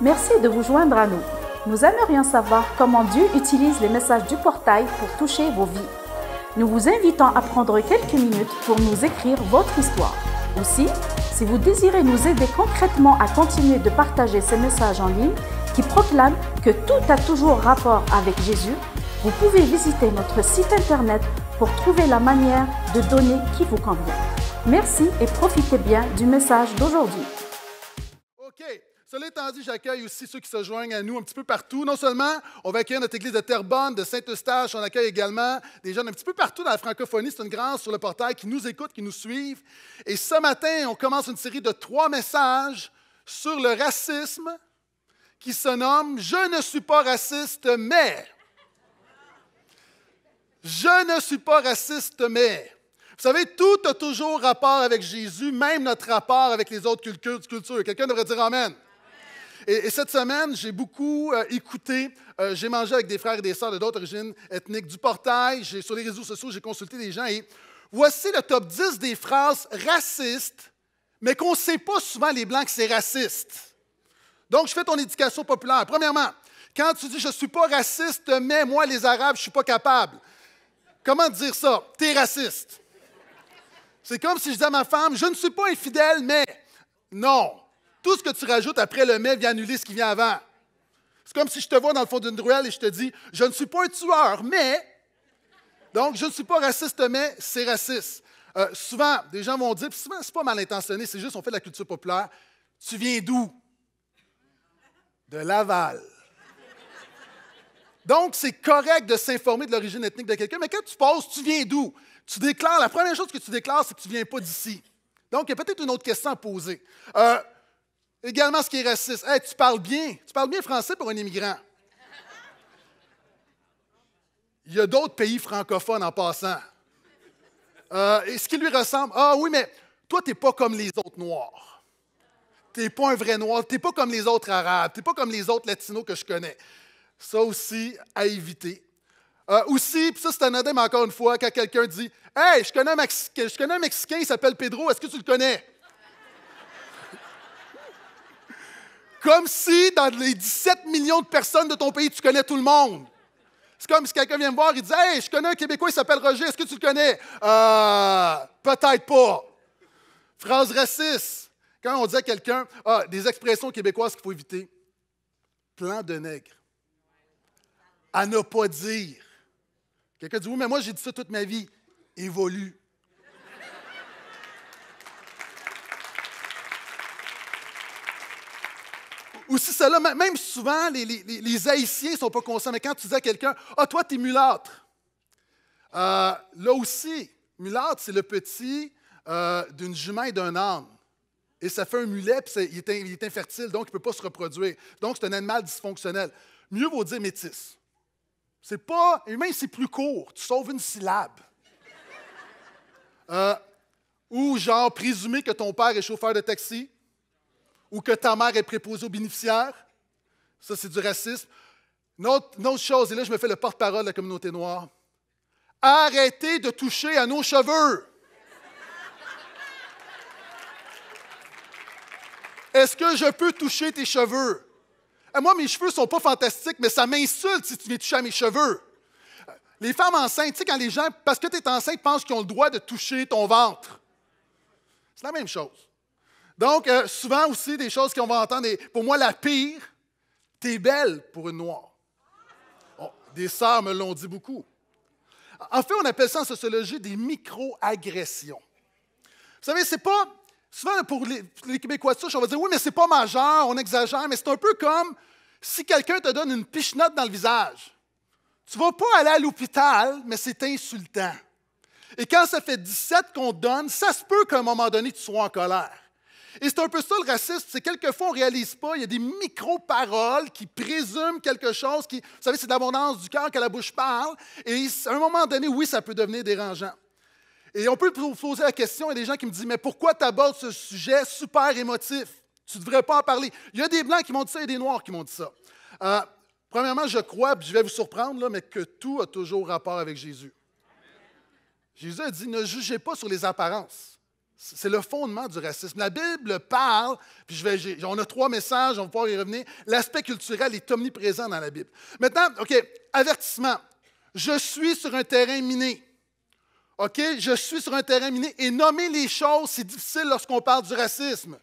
Merci de vous joindre à nous. Nous aimerions savoir comment Dieu utilise les messages du portail pour toucher vos vies. Nous vous invitons à prendre quelques minutes pour nous écrire votre histoire. Aussi, si vous désirez nous aider concrètement à continuer de partager ces messages en ligne qui proclament que tout a toujours rapport avec Jésus, vous pouvez visiter notre site internet pour trouver la manière de donner qui vous convient. Merci et profitez bien du message d'aujourd'hui. Cela étant dit, j'accueille aussi ceux qui se joignent à nous un petit peu partout. Non seulement on va accueillir notre église de Terrebonne, de Saint-Eustache, on accueille également des jeunes un petit peu partout dans la francophonie. C'est une grâce sur le portail qui nous écoutent, qui nous suivent. Et ce matin, on commence une série de trois messages sur le racisme qui se nomme Je ne suis pas raciste, mais. Je ne suis pas raciste, mais. Vous savez, tout a toujours rapport avec Jésus, même notre rapport avec les autres cultures. Quelqu'un devrait dire Amen. Et, cette semaine, j'ai beaucoup euh, écouté. Euh, j'ai mangé avec des frères et des sœurs de d'autres origines ethniques du portail. Sur les réseaux sociaux, j'ai consulté des gens. Et voici le top 10 des phrases racistes, mais qu'on ne sait pas souvent, les Blancs, que c'est raciste. Donc, je fais ton éducation populaire. Premièrement, quand tu dis je ne suis pas raciste, mais moi, les Arabes, je ne suis pas capable. Comment dire ça? Tu es raciste. C'est comme si je disais à ma femme, je ne suis pas infidèle, mais non. Tout ce que tu rajoutes après le mais vient annuler ce qui vient avant. C'est comme si je te vois dans le fond d'une ruelle et je te dis, je ne suis pas un tueur, mais. Donc, je ne suis pas raciste, mais c'est raciste. Euh, souvent, des gens vont dire, souvent, c'est pas mal intentionné, c'est juste on fait de la culture populaire. Tu viens d'où? De Laval. Donc, c'est correct de s'informer de l'origine ethnique de quelqu'un, mais quand tu poses, tu viens d'où? Tu déclares, la première chose que tu déclares, c'est que tu ne viens pas d'ici. Donc, il y a peut-être une autre question à poser. Euh, également, ce qui est raciste. Tu parles bien. Tu parles bien français pour un immigrant. Il y a d'autres pays francophones en passant. Euh, et ce qui lui ressemble, ah oui, mais toi, tu n'es pas comme les autres Noirs. Tu n'es pas un vrai Noir. Tu n'es pas comme les autres Arabes. Tu n'es pas comme les autres Latinos que je connais. Ça aussi, à éviter. Euh, aussi, puis ça c'est anodin, mais encore une fois, quand quelqu'un dit Hey, je connais un je connais un Mexicain il s'appelle Pedro, est-ce que tu le connais? Comme si dans les 17 millions de personnes de ton pays, tu connais tout le monde. C'est comme si quelqu'un vient me voir et dit Hey, je connais un Québécois, il s'appelle Roger, est-ce que tu le connais? Euh, peut-être pas. Phrase raciste. Quand on dit à quelqu'un ah, des expressions québécoises qu'il faut éviter, plan de nègre à ne pas dire. Quelqu'un dit Oui, mais moi j'ai dit ça toute ma vie. Évolue. Aussi, cela, même souvent, les, Haïtiens ne sont pas conscients, mais quand tu dis à quelqu'un Ah, toi, tu es mulâtre. Euh, là aussi, mulâtre, c'est le petit euh, d'une jument et d'un âne. Et ça fait un mulet, puis il est, il est, infertile, donc il ne peut pas se reproduire. Donc, c'est un animal dysfonctionnel. Mieux vaut dire métis. C'est pas. Humain, c'est plus court. Tu sauves une syllabe. Euh, ou genre, présumer que ton père est chauffeur de taxi. Ou que ta mère est préposée aux bénéficiaires? Ça, c'est du racisme. Une autre, chose, et là, je me fais le porte-parole de la communauté noire. Arrêtez de toucher à nos cheveux. Est-ce que je peux toucher tes cheveux? Eh, moi, mes cheveux ne sont pas fantastiques, mais ça m'insulte si tu viens toucher à mes cheveux. Les femmes enceintes, tu sais, quand les gens, parce que tu es enceinte, pensent qu'ils ont le droit de toucher ton ventre. C'est la même chose. Donc, euh, souvent aussi, des choses qu'on va entendre, pour moi, la pire, tu es belle pour une noire. des sœurs me l'ont dit beaucoup. En fait, on appelle ça en sociologie des micro-agressions. Vous savez, c'est pas. Souvent, pour les, Québécois de on va dire oui, mais c'est pas majeur, on exagère, mais c'est un peu comme si quelqu'un te donne une pichenote dans le visage, tu vas pas aller à l'hôpital, mais c'est insultant. Et quand ça fait 17 qu'on te donne, ça se peut qu'à un moment donné, tu sois en colère. Et c'est un peu ça le racisme, c'est quelquefois on ne réalise pas, il y a des micro-paroles qui présument quelque chose qui, vous savez, c'est l'abondance du cœur que la bouche parle, et à un moment donné, oui, ça peut devenir dérangeant. Et on peut poser la question, il y a des gens qui me disent, mais pourquoi tu abordes ce sujet super émotif? Tu ne devrais pas en parler. Il y a des Blancs qui m'ont dit ça et des Noirs qui m'ont dit ça. Euh, premièrement, je crois, puis je vais vous surprendre, là, mais que tout a toujours rapport avec Jésus. Jésus a dit, ne jugez pas sur les apparences. C'est le fondement du racisme. La Bible parle, puis je vais, on a trois messages, on va pouvoir y revenir. L'aspect culturel est omniprésent dans la Bible. Maintenant, OK, avertissement. Je suis sur un terrain miné. OK? Je suis sur un terrain miné et nommer les choses, c'est difficile lorsqu'on parle du racisme.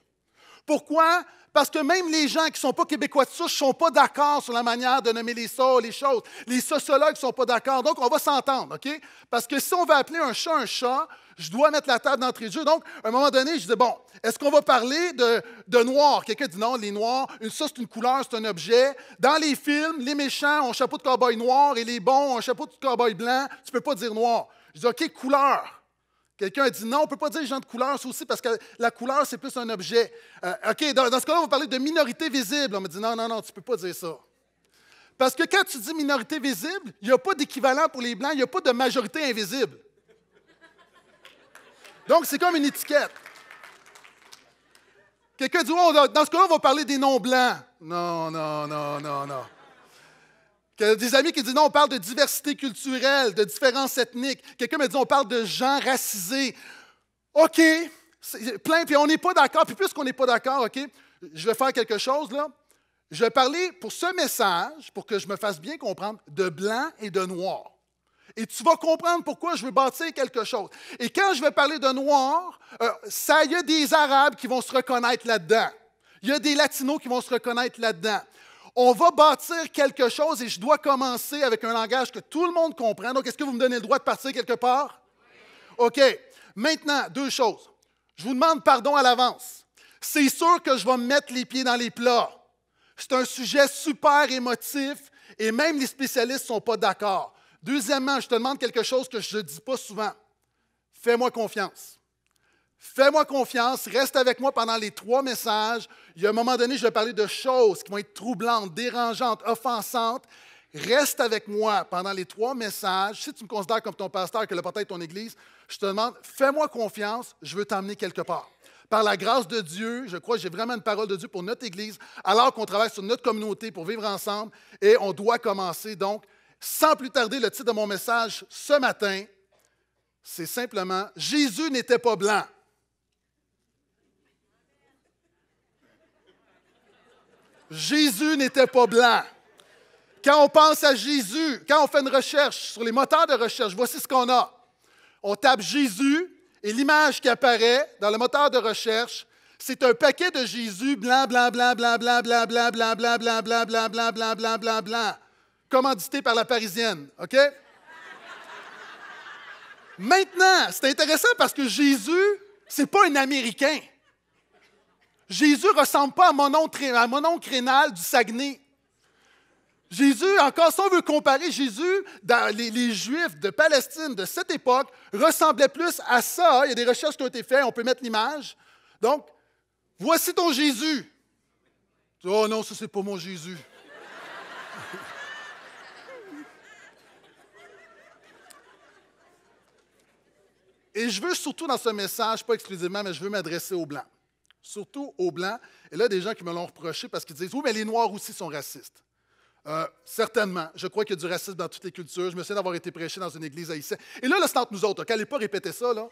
Pourquoi? Parce que même les gens qui ne sont pas québécois de souche ne sont pas d'accord sur la manière de nommer les, les choses. Les sociologues ne sont pas d'accord. Donc, on va s'entendre, OK? Parce que si on veut appeler un chat un chat, je dois mettre la table d'entrée de jeu. Donc, à un moment donné, je dis, bon, est-ce qu'on va parler de, noir? Quelqu'un dit non, les noirs, ça c'est une couleur, c'est un objet. Dans les films, les méchants ont un chapeau de cowboy noir et les bons ont un chapeau de cowboy blanc. Tu ne peux pas dire noir. Je dis, OK, couleur. Quelqu'un a dit non, on ne peut pas dire gens de couleur, ça aussi, parce que la couleur, c'est plus un objet. Euh, OK, dans, ce cas-là, on va parler de minorité visible. On me dit non, non, non, tu ne peux pas dire ça. Parce que quand tu dis minorité visible, il n'y a pas d'équivalent pour les Blancs, il n'y a pas de majorité invisible. Donc, c'est comme une étiquette. Quelqu'un dit, oh, dans ce cas-là, on va parler des non-blancs. Non, non, non, non, non des amis qui disent non, on parle de diversité culturelle, de différences ethniques. Quelqu'un me dit on parle de gens racisés. OK, plein, puis on n'est pas d'accord. Puis puisqu'on n'est pas d'accord, OK, je vais faire quelque chose là. Je vais parler pour ce message, pour que je me fasse bien comprendre, de blanc et de noir. Et tu vas comprendre pourquoi je veux bâtir quelque chose. Et quand je vais parler de noir, euh, ça, il y a des Arabes qui vont se reconnaître là-dedans. Il y a des Latinos qui vont se reconnaître là-dedans on va bâtir quelque chose et je dois commencer avec un langage que tout le monde comprend. Donc, est-ce que vous me donnez le droit de partir quelque part? OK. Maintenant, deux choses. Je vous demande pardon à l'avance. C'est sûr que je vais me mettre les pieds dans les plats. C'est un sujet super émotif et même les spécialistes ne sont pas d'accord. Deuxièmement, je te demande quelque chose que je ne dis pas souvent. Fais-moi confiance. Fais-moi confiance, reste avec moi pendant les trois messages. Il y a un moment donné, je vais parler de choses qui vont être troublantes, dérangeantes, offensantes. Reste avec moi pendant les trois messages. Si tu me considères comme ton pasteur, que le portail de ton église, je te demande, fais-moi confiance, je veux t'emmener quelque part. Par la grâce de Dieu, je crois que j'ai vraiment une parole de Dieu pour notre Église, alors qu'on travaille sur notre communauté pour vivre ensemble et on doit commencer. Donc, sans plus tarder, le titre de mon message ce matin, c'est simplement Jésus n'était pas blanc. Jésus n'était pas blanc. Quand on pense à Jésus, quand on fait une recherche sur les moteurs de recherche, voici ce qu'on a. On tape Jésus et l'image qui apparaît dans le moteur de recherche, c'est un paquet de Jésus blanc, blanc, blanc, blanc, blanc, blanc, blanc, blanc, blanc, blanc, blanc, blanc, blanc, blanc, blanc, blanc, blanc, commandité par la Parisienne. OK? Maintenant, c'est intéressant parce que Jésus, c'est pas un Américain. Jésus ne ressemble pas à mon oncle du Saguenay. Jésus, encore si on veut comparer, Jésus, dans les, Juifs de Palestine de cette époque, ressemblait plus à ça. Il y a des recherches qui ont été faites, on peut mettre l'image. Donc, voici ton Jésus. Oh non, ça, c'est pas mon Jésus. Et je veux surtout dans ce message, pas exclusivement, mais je veux m'adresser aux Blancs surtout aux Blancs. Et là, des gens qui me l'ont reproché parce qu'ils disent Oui, mais les Noirs aussi sont racistes. Euh, certainement. Je crois qu'il y a du racisme dans toutes les cultures. Je me souviens d'avoir été prêché dans une église haïtienne. Et là, là c'est entre nous autres. N'allez pas répéter ça, là.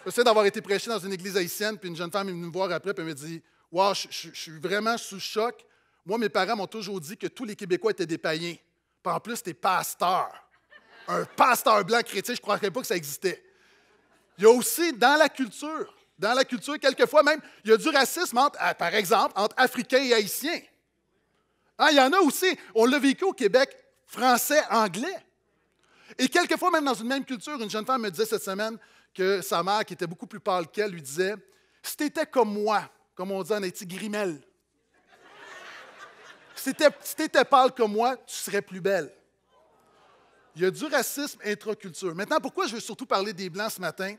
Je me souviens d'avoir été prêché dans une église haïtienne, puis une jeune femme est venue me voir après, puis elle me dit Wow, je, suis vraiment sous choc. Moi, mes parents m'ont toujours dit que tous les Québécois étaient des païens. Puis en plus, t'es pasteur. Un pasteur blanc chrétien, je ne croirais pas que ça existait. Il y a aussi dans la culture dans la culture, quelquefois même, il y a du racisme, entre, ah, par exemple, entre Africains et Haïtiens. Hein, il y en a aussi, on l'a vécu au Québec, français, anglais. Et quelquefois, même dans une même culture, une jeune femme me disait cette semaine que sa mère, qui était beaucoup plus pâle qu'elle, lui disait Si tu étais comme moi, comme on dit en Haïti, grimelle, si tu étais pâle comme moi, tu serais plus belle. Il y a du racisme intraculture. Maintenant, pourquoi je veux surtout parler des Blancs ce matin?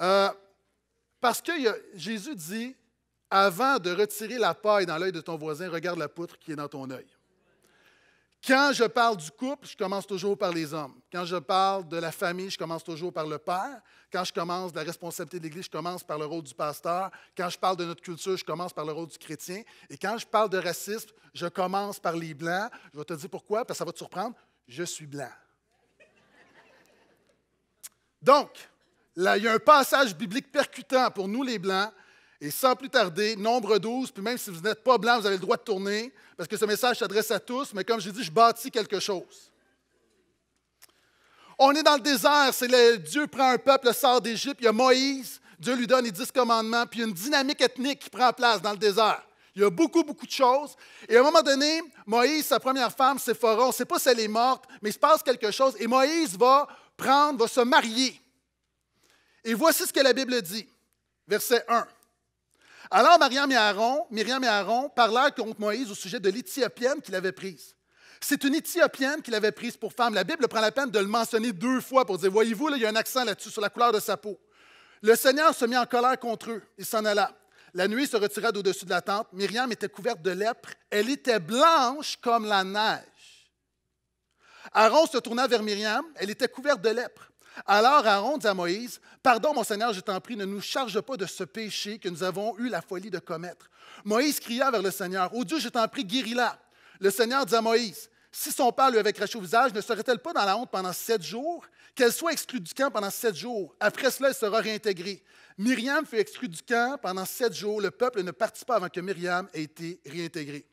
Euh, parce que Jésus dit, avant de retirer la paille dans l'œil de ton voisin, regarde la poutre qui est dans ton œil. Quand je parle du couple, je commence toujours par les hommes. Quand je parle de la famille, je commence toujours par le père. Quand je commence de la responsabilité de l'Église, je commence par le rôle du pasteur. Quand je parle de notre culture, je commence par le rôle du chrétien. Et quand je parle de racisme, je commence par les blancs. Je vais te dire pourquoi, parce que ça va te surprendre. Je suis blanc. Donc, Il y a un passage biblique percutant pour nous les Blancs. Et sans plus tarder, nombre 12, puis même si vous n'êtes pas blanc, vous avez le droit de tourner, parce que ce message s'adresse à tous, mais comme je dit, je bâtis quelque chose. On est dans le désert, c'est le, Dieu prend un peuple, le sort d'Égypte, il y a Moïse, Dieu lui donne les dix commandements, puis il y a une dynamique ethnique qui prend place dans le désert. Il y a beaucoup, beaucoup de choses. Et à un moment donné, Moïse, sa première femme, Séphora, on ne sait pas si elle est morte, mais il se passe quelque chose. Et Moïse va prendre, va se marier. Et voici ce que la Bible dit. Verset 1. Alors Myriam et Aaron, Myriam et Aaron parlèrent contre Moïse au sujet de l'Éthiopienne qu'il avait prise. C'est une Éthiopienne qu'il avait prise pour femme. La Bible prend la peine de le mentionner deux fois pour dire, voyez-vous, il y a un accent là-dessus sur la couleur de sa peau. Le Seigneur se mit en colère contre eux. Il s'en alla. La nuit se retira d'au-dessus de la tente. Myriam était couverte de lèpre. Elle était blanche comme la neige. Aaron se tourna vers Myriam. Elle était couverte de lèpre. Alors Aaron dit à Moïse, Pardon, mon Seigneur, je t'en prie, ne nous charge pas de ce péché que nous avons eu la folie de commettre. Moïse cria vers le Seigneur, Ô Dieu, je t'en prie, guéris-la. Le Seigneur dit à Moïse, Si son père lui avait craché au visage, ne serait-elle pas dans la honte pendant sept jours? Qu'elle soit exclue du camp pendant sept jours. Après cela, elle sera réintégrée. Myriam fut exclue du camp pendant sept jours. Le peuple ne partit pas avant que Myriam ait été réintégrée.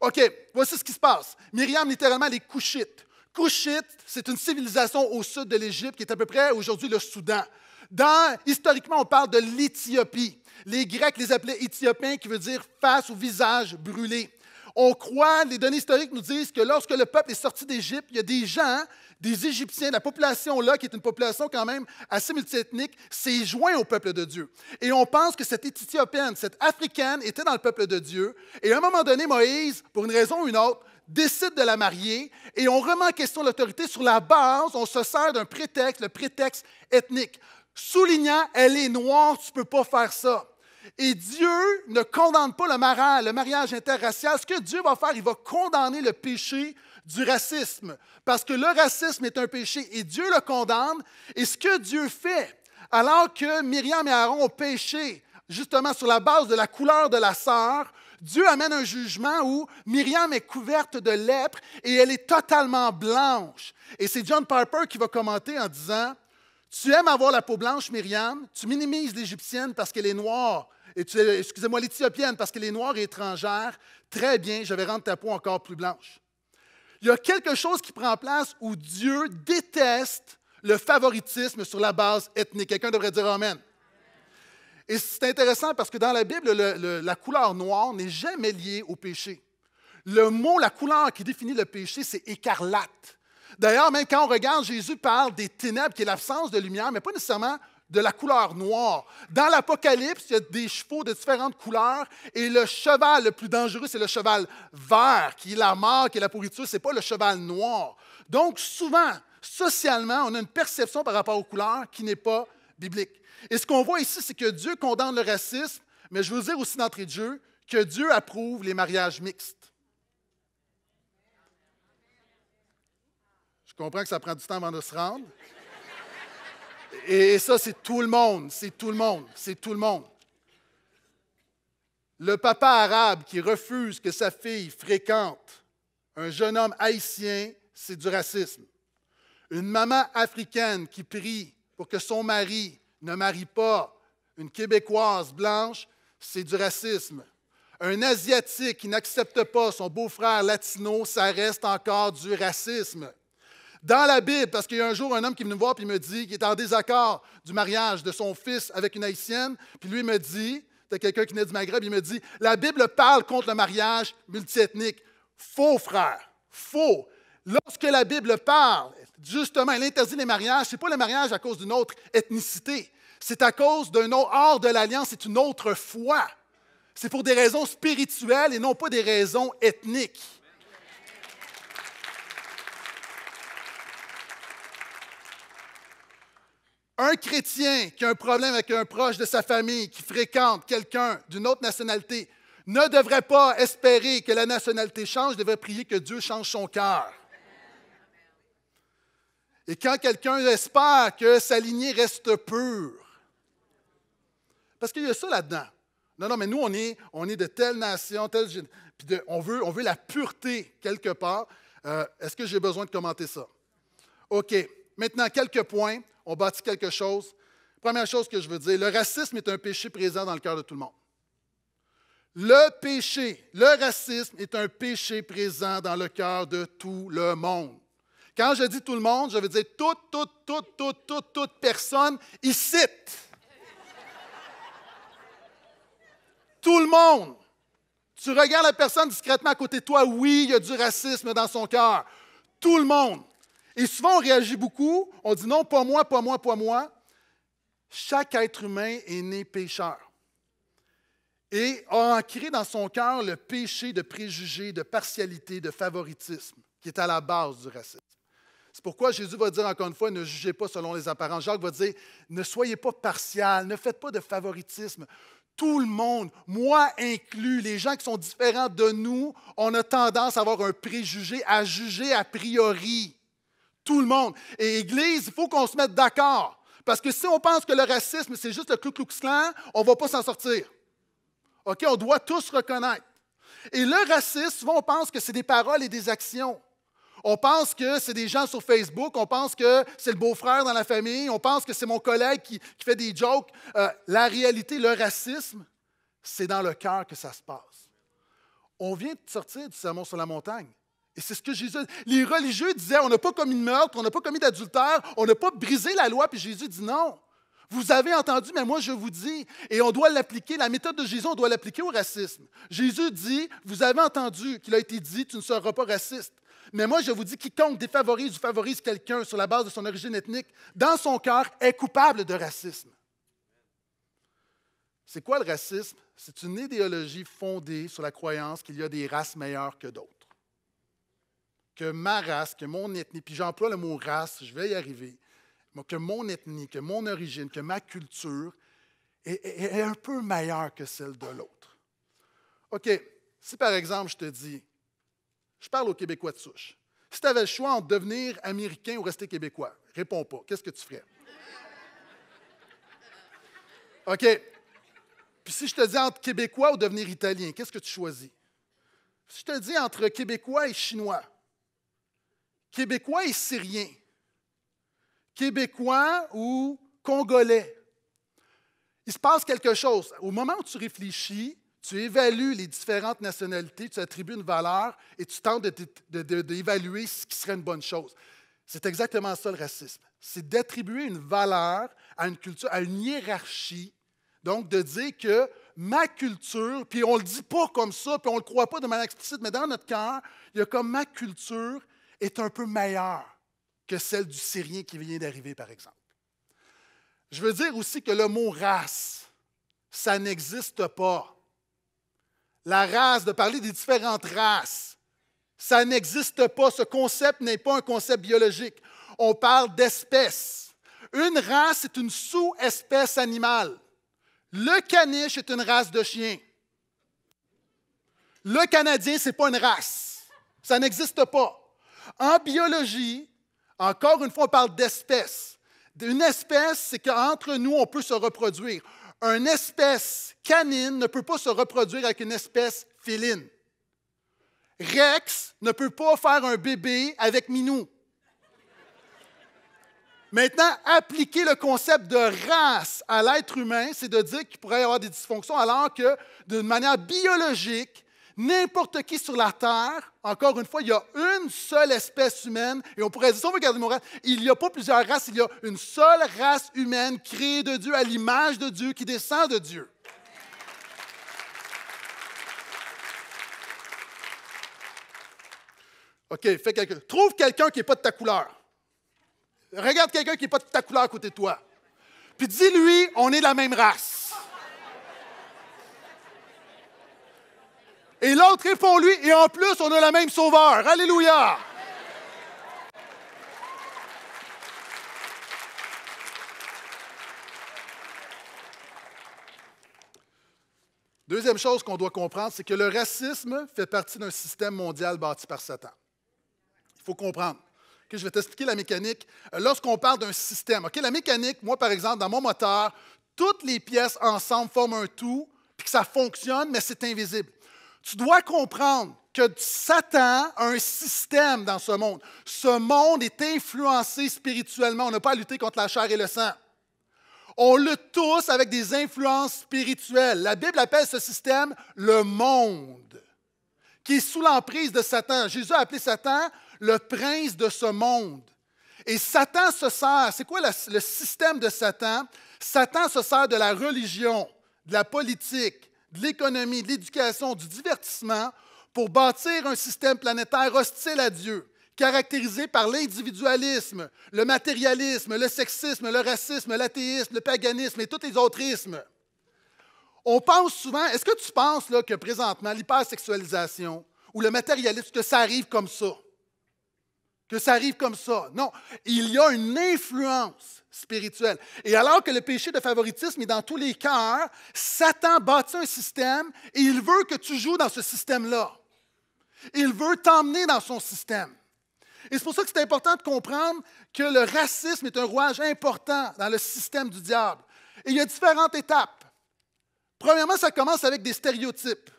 OK, voici ce qui se passe. Myriam, littéralement, les Couchites. Couchites, c'est une civilisation au sud de l'Égypte qui est à peu près aujourd'hui le Soudan. Dans, historiquement, on parle de l'Éthiopie. Les Grecs les appelaient Éthiopiens, qui veut dire face ou visage brûlé. On croit, les données historiques nous disent que lorsque le peuple est sorti d'Égypte, il y a des gens des Égyptiens, la population là, qui est une population quand même assez multiethnique, s'est joint au peuple de Dieu. Et on pense que cette Éthiopienne, cette Africaine, était dans le peuple de Dieu. Et à un moment donné, Moïse, pour une raison ou une autre, décide de la marier et on remet en question l'autorité sur la base, on se sert d'un prétexte, le prétexte ethnique. Soulignant, elle est noire, tu ne peux pas faire ça. Et Dieu ne condamne pas le mariage, interracial. Ce que Dieu va faire, il va condamner le péché du racisme, parce que le racisme est un péché et Dieu le condamne. Et ce que Dieu fait, alors que Myriam et Aaron ont péché, justement sur la base de la couleur de la sœur, Dieu amène un jugement où Myriam est couverte de lèpre et elle est totalement blanche. Et c'est John Piper qui va commenter en disant, tu aimes avoir la peau blanche, Myriam, tu minimises l'Égyptienne parce qu'elle est noire, et excusez-moi, l'Éthiopienne parce qu'elle est noire et étrangère. Très bien, je vais rendre ta peau encore plus blanche. Il y a quelque chose qui prend place où Dieu déteste le favoritisme sur la base ethnique. Quelqu'un devrait dire Amen. Et c'est intéressant parce que dans la Bible, la couleur noire n'est jamais liée au péché. Le mot, la couleur qui définit le péché, c'est écarlate. D'ailleurs, même quand on regarde, Jésus parle des ténèbres, qui est l'absence de lumière, mais pas nécessairement de la couleur noire. Dans l'Apocalypse, il y a des chevaux de différentes couleurs et le cheval le plus dangereux, c'est le cheval vert, qui est la mort, qui est la pourriture, ce n'est pas le cheval noir. Donc, souvent, socialement, on a une perception par rapport aux couleurs qui n'est pas biblique. Et ce qu'on voit ici, c'est que Dieu condamne le racisme, mais je veux dire aussi d'entrée de jeu que Dieu approuve les mariages mixtes. Je comprends que ça prend du temps avant de se rendre. Et ça, c'est tout le monde, c'est tout le monde, c'est tout le monde. Le papa arabe qui refuse que sa fille fréquente un jeune homme haïtien, c'est du racisme. Une maman africaine qui prie pour que son mari ne marie pas une Québécoise blanche, c'est du racisme. Un Asiatique qui n'accepte pas son beau-frère latino, ça reste encore du racisme dans la Bible, parce qu'il y a un jour un homme qui me voir et me dit qu'il est en désaccord du mariage de son fils avec une haïtienne, puis lui me dit, c'est quelqu'un qui naît du Maghreb, il me dit, la Bible parle contre le mariage multiethnique. Faux, frère, faux. Lorsque la Bible parle, justement, elle interdit les mariages, ce n'est pas le mariage à cause d'une autre ethnicité, c'est à cause d'un autre hors de l'alliance, c'est une autre foi. C'est pour des raisons spirituelles et non pas des raisons ethniques. Un chrétien qui a un problème avec un proche de sa famille, qui fréquente quelqu'un d'une autre nationalité, ne devrait pas espérer que la nationalité change, devrait prier que Dieu change son cœur. Et quand quelqu'un espère que sa lignée reste pure, parce qu'il y a ça là-dedans. Non, non, mais nous, on est, on est de telle nation, puis on, veut, on veut la pureté quelque part. Euh, est-ce que j'ai besoin de commenter ça? OK. Maintenant, quelques points on bâtit quelque chose. Première chose que je veux dire, le racisme est un péché présent dans le cœur de tout le monde. Le péché, le racisme est un péché présent dans le cœur de tout le monde. Quand je dis tout le monde, je veux dire toute, toute, toute, toute, toute, toute personne ici. Tout le monde. Tu regardes la personne discrètement à côté de toi, oui, il y a du racisme dans son cœur. Tout le monde. Et souvent, on réagit beaucoup, on dit non, pas moi, pas moi, pas moi. Chaque être humain est né pécheur et a ancré dans son cœur le péché de préjugé, de partialité, de favoritisme, qui est à la base du racisme. C'est pourquoi Jésus va dire encore une fois, ne jugez pas selon les apparences. Jacques va dire, ne soyez pas partial, ne faites pas de favoritisme. Tout le monde, moi inclus, les gens qui sont différents de nous, on a tendance à avoir un préjugé, à juger a priori. Tout le monde. Et Église, il faut qu'on se mette d'accord. Parce que si on pense que le racisme, c'est juste le Ku Klux Klan, on ne va pas s'en sortir. OK? On doit tous reconnaître. Et le racisme, souvent, on pense que c'est des paroles et des actions. On pense que c'est des gens sur Facebook, on pense que c'est le beau-frère dans la famille, on pense que c'est mon collègue qui, fait des jokes. Euh, la réalité, le racisme, c'est dans le cœur que ça se passe. On vient de sortir du sermon sur la montagne. Et c'est ce que Jésus. Les religieux disaient on n'a pas commis de meurtre, on n'a pas commis d'adultère, on n'a pas brisé la loi. Puis Jésus dit non. Vous avez entendu, mais moi je vous dis, et on doit l'appliquer, la méthode de Jésus, on doit l'appliquer au racisme. Jésus dit, vous avez entendu qu'il a été dit, tu ne seras pas raciste. Mais moi je vous dis, quiconque défavorise ou favorise quelqu'un sur la base de son origine ethnique, dans son cœur, est coupable de racisme. C'est quoi le racisme? C'est une idéologie fondée sur la croyance qu'il y a des races meilleures que d'autres. Que ma race, que mon ethnie, puis j'emploie le mot race, je vais y arriver, que mon ethnie, que mon origine, que ma culture est, un peu meilleure que celle de l'autre. OK, si par exemple je te dis, je parle aux Québécois de souche, si tu avais le choix entre devenir américain ou rester québécois, réponds pas, qu'est-ce que tu ferais? OK. Puis si je te dis entre québécois ou devenir italien, qu'est-ce que tu choisis? Si je te dis entre québécois et chinois, québécois et syrien, québécois ou congolais. Il se passe quelque chose. Au moment où tu réfléchis, tu évalues les différentes nationalités, tu attribues une valeur et tu tentes d'évaluer ce qui serait une bonne chose. C'est exactement ça le racisme. C'est d'attribuer une valeur à une culture, à une hiérarchie. Donc, de dire que ma culture, puis on ne le dit pas comme ça, puis on ne le croit pas de manière explicite, mais dans notre cœur, il y a comme ma culture est un peu meilleure que celle du Syrien qui vient d'arriver, par exemple. Je veux dire aussi que le mot race, ça n'existe pas. La race, de parler des différentes races, ça n'existe pas. Ce concept n'est pas un concept biologique. On parle d'espèces. Une race est une sous-espèce animale. Le caniche est une race de chien. Le Canadien, ce n'est pas une race. Ça n'existe pas. En biologie, encore une fois, on parle d'espèce. Une espèce, c'est qu'entre nous, on peut se reproduire. Une espèce canine ne peut pas se reproduire avec une espèce féline. Rex ne peut pas faire un bébé avec Minou. Maintenant, appliquer le concept de race à l'être humain, c'est de dire qu'il pourrait y avoir des dysfonctions, alors que d'une manière biologique, N'importe qui sur la Terre, encore une fois, il y a une seule espèce humaine. Et on pourrait dire, si on veut garder mon il n'y a pas plusieurs races, il y a une seule race humaine créée de Dieu, à l'image de Dieu, qui descend de Dieu. OK, fais quelque... trouve quelqu'un qui n'est pas de ta couleur. Regarde quelqu'un qui n'est pas de ta couleur à côté de toi. Puis dis-lui, on est de la même race. Et l'autre répond-lui, et en plus, on a le même sauveur. Alléluia! Deuxième chose qu'on doit comprendre, c'est que le racisme fait partie d'un système mondial bâti par Satan. Il faut comprendre. je vais t'expliquer la mécanique. Lorsqu'on parle d'un système, la mécanique, moi par exemple, dans mon moteur, toutes les pièces ensemble forment un tout, puis que ça fonctionne, mais c'est invisible. Tu dois comprendre que Satan a un système dans ce monde. Ce monde est influencé spirituellement. On n'a pas à lutter contre la chair et le sang. On lutte tous avec des influences spirituelles. La Bible appelle ce système le monde, qui est sous l'emprise de Satan. Jésus a appelé Satan le prince de ce monde. Et Satan se sert, c'est quoi le système de Satan? Satan se sert de la religion, de la politique, de l'économie, de l'éducation, du divertissement pour bâtir un système planétaire hostile à Dieu, caractérisé par l'individualisme, le matérialisme, le sexisme, le racisme, l'athéisme, le paganisme et tous les autres ismes. On pense souvent, est-ce que tu penses que présentement, l'hypersexualisation ou le matérialisme, que ça arrive comme ça? Que ça arrive comme ça? Non, il y a une influence spirituelle. Et alors que le péché de favoritisme est dans tous les cœurs, Satan bâtit un système et il veut que tu joues dans ce système-là. Il veut t'emmener dans son système. Et c'est pour ça que c'est important de comprendre que le racisme est un rouage important dans le système du diable. Et il y a différentes étapes. Premièrement, ça commence avec des stéréotypes.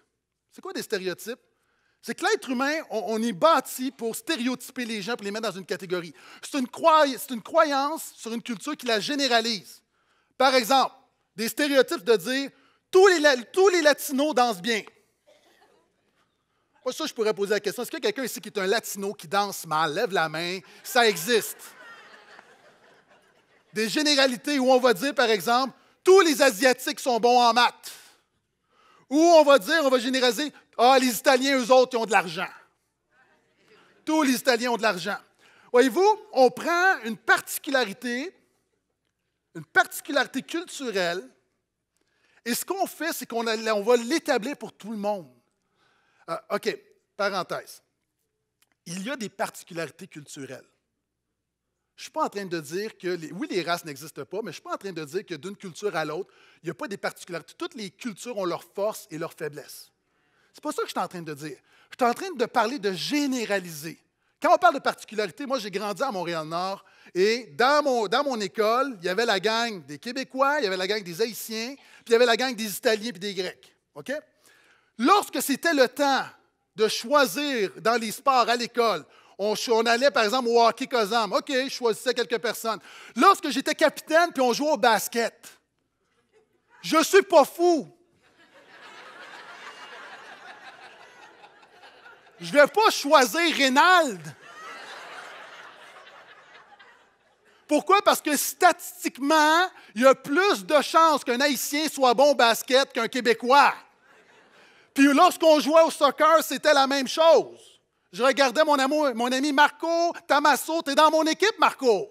C'est quoi des stéréotypes? C'est que l'être humain, on, est bâti pour stéréotyper les gens, pour les mettre dans une catégorie. C'est une, une croyance sur une culture qui la généralise. Par exemple, des stéréotypes de dire tous les, tous les latinos dansent bien. Moi, ça, je pourrais poser la question est-ce qu'il y a quelqu'un ici qui est un latino qui danse mal? Lève la main. Ça existe. Des généralités où on va dire, par exemple, tous les Asiatiques sont bons en maths. Ou on va dire, on va généraliser Ah, les Italiens, eux autres, ils ont de l'argent. Tous les Italiens ont de l'argent. Voyez-vous, on prend une particularité, une particularité culturelle, et ce qu'on fait, c'est qu'on va l'établir pour tout le monde. Ah, OK, parenthèse. Il y a des particularités culturelles. Je ne suis pas en train de dire que, oui, les races n'existent pas, mais je ne suis pas en train de dire que d'une culture à l'autre, il n'y a pas des particularités. Toutes les cultures ont leurs forces et leurs faiblesses. C'est pas ça que je suis en train de dire. Je suis en train de parler de généraliser. Quand on parle de particularités, moi, j'ai grandi à Montréal-Nord et dans mon, dans mon école, il y avait la gang des Québécois, il y avait la gang des Haïtiens, puis il y avait la gang des Italiens et des Grecs. Lorsque c'était le temps de choisir dans les sports à l'école, on, allait par exemple au hockey Cosam. OK, je choisissais quelques personnes. Lorsque j'étais capitaine puis on jouait au basket, je ne suis pas fou. Je ne vais pas choisir Reynald. Pourquoi? Parce que statistiquement, il y a plus de chances qu'un Haïtien soit bon au basket qu'un Québécois. Puis lorsqu'on jouait au soccer, c'était la même chose. Je regardais mon, amour, mon ami Marco Tamasso, tu es dans mon équipe, Marco.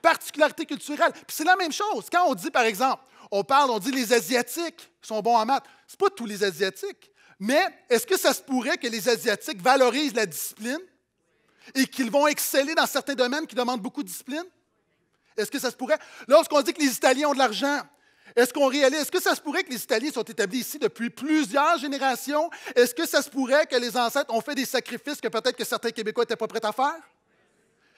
Particularité culturelle. Puis c'est la même chose. Quand on dit, par exemple, on parle, on dit les Asiatiques sont bons en maths. Ce pas tous les Asiatiques. Mais est-ce que ça se pourrait que les Asiatiques valorisent la discipline et qu'ils vont exceller dans certains domaines qui demandent beaucoup de discipline? Est-ce que ça se pourrait? Lorsqu'on dit que les Italiens ont de l'argent, est-ce qu'on réalise, est-ce que ça se pourrait que les Italiens sont établis ici depuis plusieurs générations? Est-ce que ça se pourrait que les ancêtres ont fait des sacrifices que peut-être que certains Québécois n'étaient pas prêts à faire?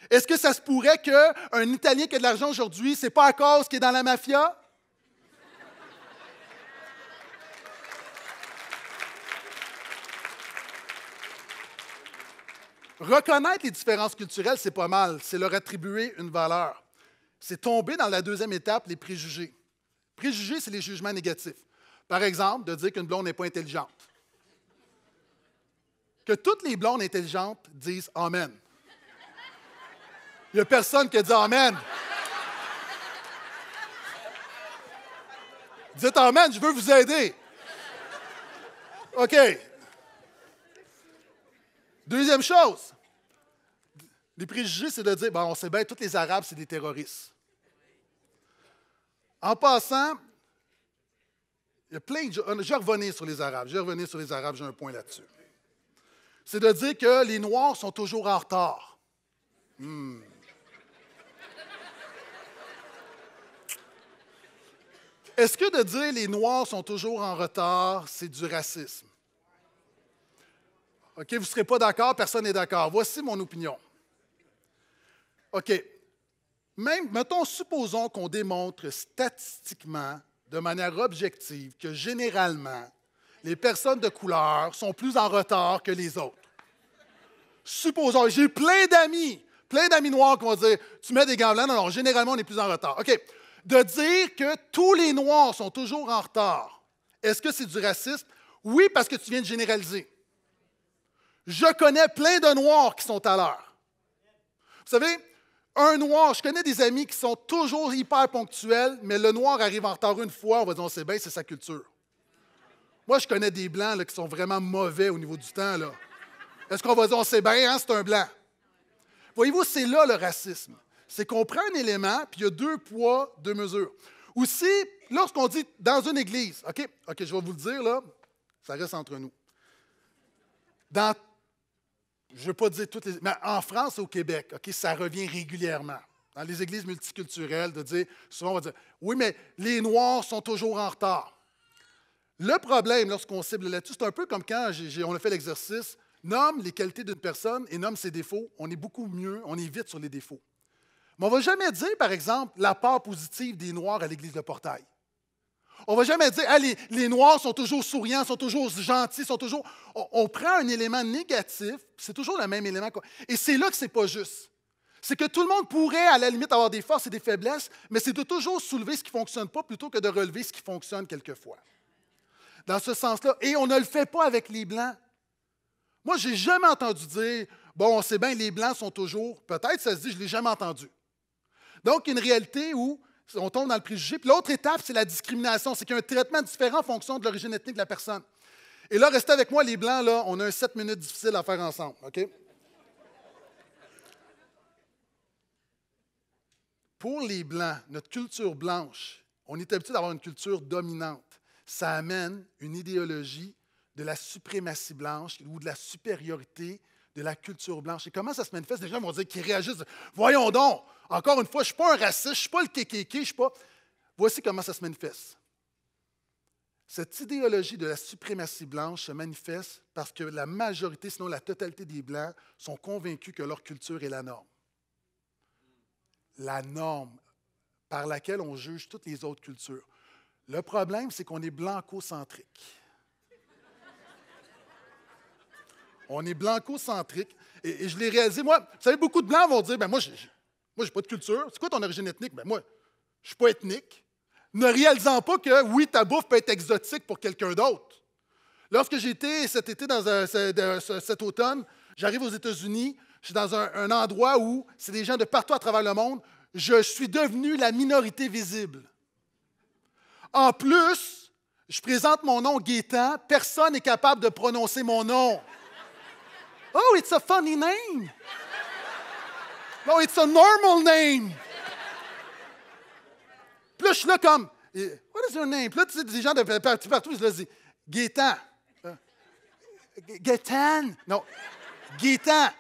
Est-ce que ça se pourrait qu'un Italien qui a de l'argent aujourd'hui, ce n'est pas à cause qu'il est dans la mafia? Reconnaître les différences culturelles, c'est pas mal. C'est leur attribuer une valeur. C'est tomber dans la deuxième étape, les préjugés. Préjugés, c'est les jugements négatifs. Par exemple, de dire qu'une blonde n'est pas intelligente. Que toutes les blondes intelligentes disent Amen. Il n'y a personne qui a dit Amen. Dites Amen, je veux vous aider. OK. Deuxième chose, les préjugés, c'est de dire, bon, on sait bien, tous les Arabes, c'est des terroristes. En passant, il y a plein de. Je vais revenir sur les Arabes. Je vais revenir sur les Arabes, j'ai un point là-dessus. C'est de dire que les Noirs sont toujours en retard. Hmm. Est-ce que de dire les Noirs sont toujours en retard, c'est du racisme? OK, vous ne serez pas d'accord, personne n'est d'accord. Voici mon opinion. OK, même, mettons, supposons qu'on démontre statistiquement, de manière objective, que généralement, les personnes de couleur sont plus en retard que les autres. Supposons, j'ai plein d'amis, plein d'amis noirs qui vont dire Tu mets des gants non, non, généralement, on est plus en retard. OK. de dire que tous les Noirs sont toujours en retard, est-ce que c'est du racisme? Oui, parce que tu viens de généraliser. Je connais plein de Noirs qui sont à l'heure. Vous savez, un Noir, je connais des amis qui sont toujours hyper ponctuels, mais le Noir arrive en retard une fois, on va dire, c'est bien, c'est sa culture. Moi, je connais des Blancs là, qui sont vraiment mauvais au niveau du temps. Est-ce qu'on va dire, on sait bien, hein, c'est un Blanc? Voyez-vous, c'est là le racisme. C'est qu'on prend un élément, puis il y a deux poids, deux mesures. Aussi, lorsqu'on dit dans une église, OK, OK, je vais vous le dire, là, ça reste entre nous. Dans, je ne veux pas dire toutes les. Mais en France et au Québec, ça revient régulièrement. Dans les églises multiculturelles, de dire, souvent on va dire, oui, mais les Noirs sont toujours en retard. Le problème, lorsqu'on cible là-dessus, c'est un peu comme quand on a fait l'exercice, nomme les qualités d'une personne et nomme ses défauts. On est beaucoup mieux, on est vite sur les défauts. Mais on ne va jamais dire, par exemple, la part positive des Noirs à l'Église de Portail. On ne va jamais dire, ah, les, Noirs sont toujours souriants, sont toujours gentils, sont toujours. On, prend un élément négatif, c'est toujours le même élément. Et c'est là que ce n'est pas juste. C'est que tout le monde pourrait, à la limite, avoir des forces et des faiblesses, mais c'est de toujours soulever ce qui ne fonctionne pas plutôt que de relever ce qui fonctionne quelquefois. Dans ce sens-là. Et on ne le fait pas avec les Blancs. Moi, je n'ai jamais entendu dire, bon, on sait bien, les Blancs sont toujours. Peut-être, ça se dit, je ne l'ai jamais entendu. Donc, une réalité où on tombe dans le préjugé. Puis l'autre étape, c'est la discrimination. C'est qu'il y a un traitement différent en fonction de l'origine ethnique de la personne. Et là, restez avec moi, les Blancs, là, on a un sept minutes difficile à faire ensemble. OK? Pour les Blancs, notre culture blanche, on est habitué d'avoir une culture dominante. Ça amène une idéologie de la suprématie blanche ou de la supériorité de la culture blanche. Et comment ça se manifeste? Les gens vont dire qu'ils réagissent. Voyons donc, encore une fois, je ne suis pas un raciste, je ne suis pas le kékéké, je ne suis pas. Voici comment ça se manifeste. Cette idéologie de la suprématie blanche se manifeste parce que la majorité, sinon la totalité des Blancs, sont convaincus que leur culture est la norme. La norme par laquelle on juge toutes les autres cultures. Le problème, c'est qu'on est blanco-centrique. On est blanco-centrique. Et, je l'ai réalisé. Moi, vous savez, beaucoup de Blancs vont dire ben moi, je n'ai pas de culture. C'est quoi ton origine ethnique? Ben moi, je ne suis pas ethnique. Ne réalisant pas que, oui, ta bouffe peut être exotique pour quelqu'un d'autre. Lorsque j'étais cet été, dans cet automne, j'arrive aux États-Unis, je suis dans un, un endroit où c'est des gens de partout à travers le monde. Je suis devenu la minorité visible. En plus, je présente mon nom Gaétan. Personne n'est capable de prononcer mon nom. Oh, it's a funny name. No, it's a normal name. Puis là, je suis là comme, what is your name? Puis là, gens de partout, partout, ils se disent, Gaétan. Euh, Gaétan? Non, Gaétan.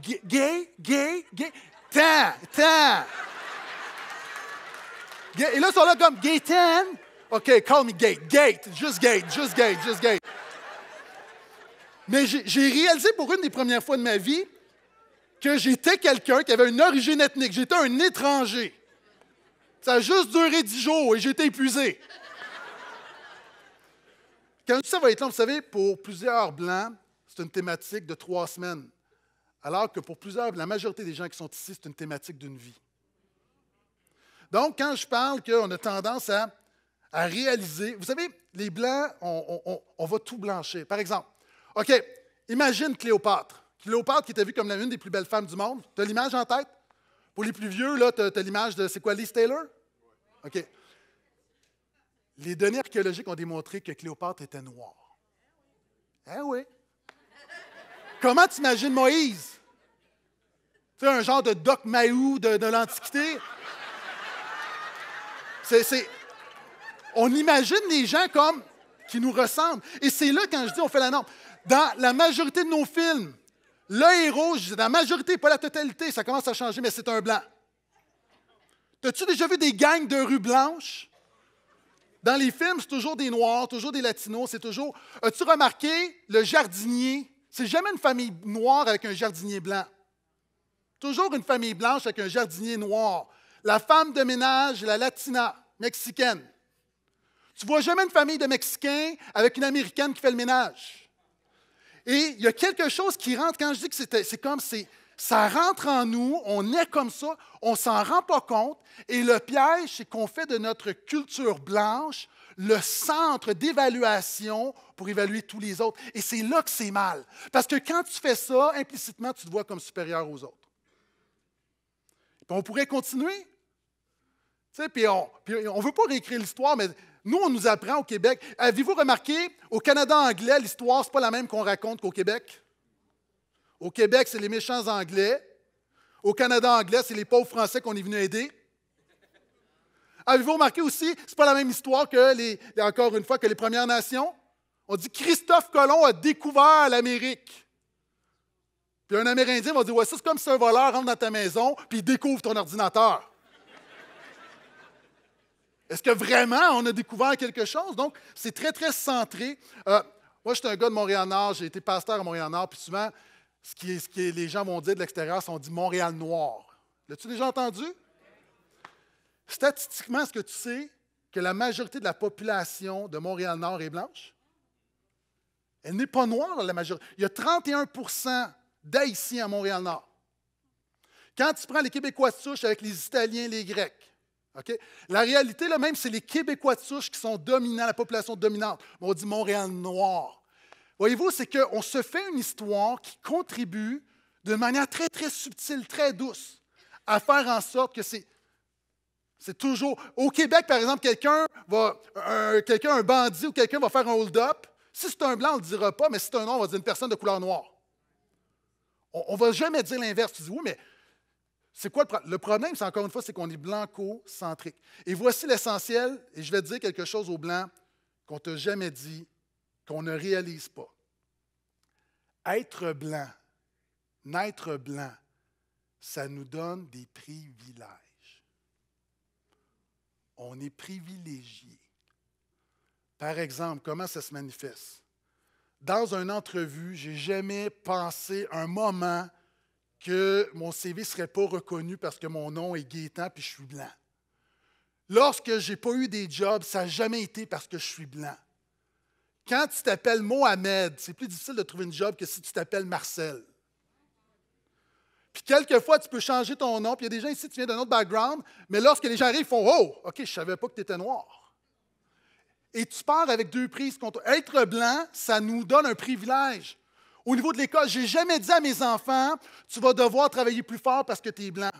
Gay, gay, gay. Tan, tan. Et là, ils sont là comme Gaétan? OK, call me Gate. Gate. Just Gate. Just Gate. Just Gate. Mais j'ai réalisé pour une des premières fois de ma vie que j'étais quelqu'un qui avait une origine ethnique. J'étais un étranger. Ça a juste duré dix jours et j'étais épuisé. Quand ça va être long, vous savez, pour plusieurs Blancs, c'est une thématique de trois semaines. Alors que pour plusieurs, la majorité des gens qui sont ici, c'est une thématique d'une vie. Donc, quand je parle qu'on a tendance à, réaliser, vous savez, les Blancs, on va tout blanchir. Par exemple, OK, imagine Cléopâtre. Cléopâtre qui était vue comme l'une des plus belles femmes du monde. Tu l'image en tête? Pour les plus vieux, là, tu l'image de, c'est quoi, Liz Taylor? OK. Les données archéologiques ont démontré que Cléopâtre était noire. Eh oui. Comment tu imagines Moïse? Tu un genre de Doc Mahou de, l'Antiquité. On imagine les gens comme qui nous ressemblent. Et c'est là, quand je dis on fait la norme, dans la majorité de nos films, le héros, dans la majorité, pas la totalité, ça commence à changer, mais c'est un blanc. As-tu déjà vu des gangs de rue blanches? Dans les films, c'est toujours des Noirs, toujours des Latinos, c'est toujours. As-tu remarqué le jardinier? C'est jamais une famille noire avec un jardinier blanc. Toujours une famille blanche avec un jardinier noir. La femme de ménage, la latina, mexicaine. Tu vois jamais une famille de Mexicains avec une Américaine qui fait le ménage. Et il y a quelque chose qui rentre quand je dis que c'est comme Ça rentre en nous, on est comme ça, on s'en rend pas compte. Et le piège, c'est qu'on fait de notre culture blanche le centre d'évaluation pour évaluer tous les autres. Et c'est là que c'est mal. Parce que quand tu fais ça, implicitement, tu te vois comme supérieur aux autres. On pourrait continuer. Tu sais, puis on ne veut pas réécrire l'histoire, mais nous, on nous apprend au Québec. Avez-vous remarqué, au Canada anglais, l'histoire, ce n'est pas la même qu'on raconte qu'au Québec? Au Québec, c'est les méchants Anglais. Au Canada anglais, c'est les pauvres Français qu'on est venu aider. Avez-vous remarqué aussi, ce n'est pas la même histoire que les, encore une fois, que les Premières Nations? On dit Christophe Colomb a découvert l'Amérique. Puis un Amérindien va dire Ouais, ça, c'est comme si un voleur rentre dans ta maison puis découvre ton ordinateur. Est-ce que vraiment on a découvert quelque chose? Donc, c'est très, très centré. Euh, moi, je suis un gars de Montréal-Nord, j'ai été pasteur à Montréal-Nord, puis souvent, ce que les gens vont dire de l'extérieur, c'est on dit Montréal noir. L'as-tu déjà entendu? Statistiquement, est-ce que tu sais que la majorité de la population de Montréal-Nord est blanche? Elle n'est pas noire, la majorité. Il y a 31% d'Haïtiens à Montréal-Nord. Quand tu prends les Québécois de souche avec les Italiens, les Grecs, la réalité, là même, c'est les Québécois de souche qui sont dominants, la population dominante. On dit Montréal noir. Voyez-vous, c'est qu'on se fait une histoire qui contribue de manière très, très subtile, très douce, à faire en sorte que c'est c'est toujours. Au Québec, par exemple, quelqu'un va. Un, quelqu'un, un bandit ou quelqu'un va faire un hold-up. Si c'est un blanc, on ne le dira pas, mais si c'est un noir, on va dire une personne de couleur noire. On ne va jamais dire l'inverse. Tu dis oui, mais c'est quoi le problème? Le problème, c'est encore une fois, c'est qu'on est blanco-centrique. Et voici l'essentiel, et je vais te dire quelque chose aux blancs qu'on ne t'a jamais dit, qu'on ne réalise pas. Être blanc, naître blanc, ça nous donne des privilèges on est privilégié. Par exemple, comment ça se manifeste? Dans une entrevue, je n'ai jamais pensé un moment que mon CV ne serait pas reconnu parce que mon nom est Gaétan puis je suis blanc. Lorsque je n'ai pas eu des jobs, ça n'a jamais été parce que je suis blanc. Quand tu t'appelles Mohamed, c'est plus difficile de trouver une job que si tu t'appelles Marcel. Puis quelquefois, tu peux changer ton nom, puis il y a des gens ici, tu viens d'un autre background, mais lorsque les gens arrivent, ils font Oh, OK, je ne savais pas que tu étais noir. Et tu pars avec deux prises contre. Être blanc, ça nous donne un privilège. Au niveau de l'école, je n'ai jamais dit à mes enfants Tu vas devoir travailler plus fort parce que tu es blanc.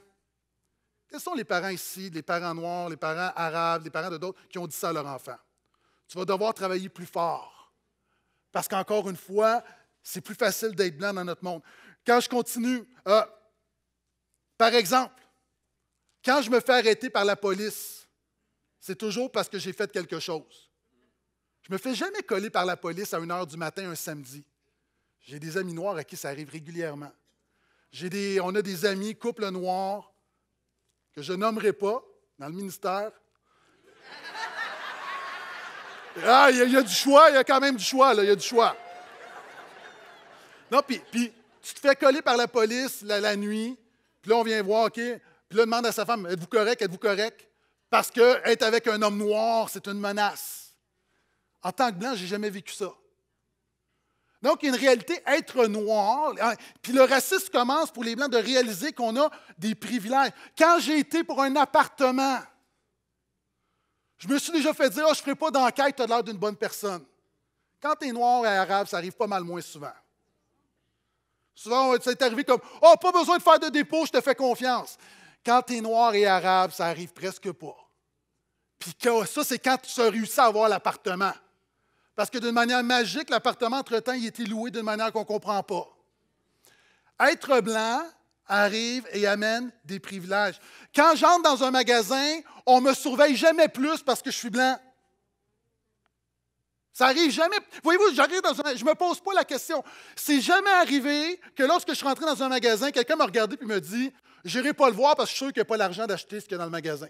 Quels sont les parents ici, les parents noirs, les parents arabes, les parents de d'autres qui ont dit ça à leurs enfants? Tu vas devoir travailler plus fort. Parce qu'encore une fois, c'est plus facile d'être blanc dans notre monde. Quand je continue, euh, par exemple, quand je me fais arrêter par la police, c'est toujours parce que j'ai fait quelque chose. Je ne me fais jamais coller par la police à 1 heure du matin un samedi. J'ai des amis noirs à qui ça arrive régulièrement. Des, on a des amis, couple noirs, que je nommerai pas dans le ministère. Ah, il y, a du choix, il y a quand même du choix, là, il y a du choix. Non, puis, tu te fais coller par la police la nuit, puis là, on vient voir, OK. Puis là, demande à sa femme, êtes-vous correct, êtes-vous correct? Parce qu'être avec un homme noir, c'est une menace. En tant que blanc, je n'ai jamais vécu ça. Donc, il y a une réalité, être noir. Hein, puis le racisme commence pour les Blancs de réaliser qu'on a des privilèges. Quand j'ai été pour un appartement, je me suis déjà fait dire oh, je ne ferai pas d'enquête, tu as l'air d'une bonne personne. Quand tu es noir et arabe, ça arrive pas mal moins souvent. Souvent, c'est arrivé comme Oh, pas besoin de faire de dépôt, je te fais confiance. Quand tu es noir et arabe, ça arrive presque pas. Puis ça, c'est quand tu as réussi à avoir l'appartement. Parce que d'une manière magique, l'appartement, entre-temps, il était loué d'une manière qu'on ne comprend pas. Être blanc arrive et amène des privilèges. Quand j'entre dans un magasin, on me surveille jamais plus parce que je suis blanc. Ça arrive jamais. Voyez-vous, j'arrive dans un. Je ne me pose pas la question. C'est jamais arrivé que lorsque je suis rentré dans un magasin, quelqu'un m'a regardé et me dit Je n'irai pas le voir parce que je suis sûr qu'il n'y a pas l'argent d'acheter ce qu'il y a dans le magasin.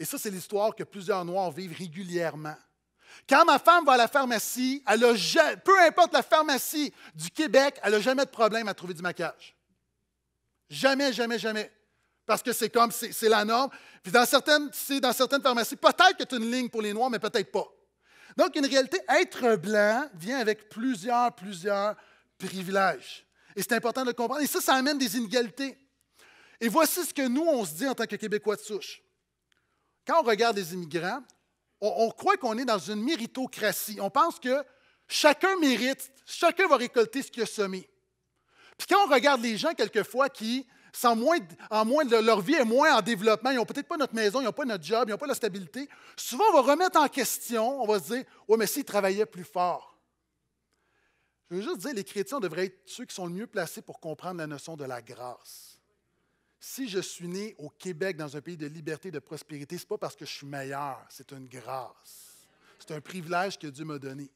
Et ça, c'est l'histoire que plusieurs Noirs vivent régulièrement. Quand ma femme va à la pharmacie, elle a, peu importe la pharmacie du Québec, elle n'a jamais de problème à trouver du maquillage. Jamais, jamais, jamais. Parce que c'est comme, c'est la norme. Puis dans certaines, dans certaines pharmacies, peut-être que tu as une ligne pour les Noirs, mais peut-être pas. Donc, une réalité, être blanc vient avec plusieurs, plusieurs privilèges. Et c'est important de le comprendre. Et ça, ça amène des inégalités. Et voici ce que nous, on se dit en tant que Québécois de souche. Quand on regarde les immigrants, on, croit qu'on est dans une méritocratie. On pense que chacun mérite, chacun va récolter ce qu'il a semé. Puis quand on regarde les gens, quelquefois, qui, sans moins, leur vie est moins en développement, ils n'ont peut-être pas notre maison, ils n'ont pas notre job, ils n'ont pas la stabilité, souvent on va remettre en question, on va se dire Oui, mais s'ils travaillaient plus fort. Je veux juste dire, les chrétiens devraient être ceux qui sont le mieux placés pour comprendre la notion de la grâce. Si je suis né au Québec, dans un pays de liberté et de prospérité, ce n'est pas parce que je suis meilleur, c'est une grâce. C'est un privilège que Dieu m'a donné.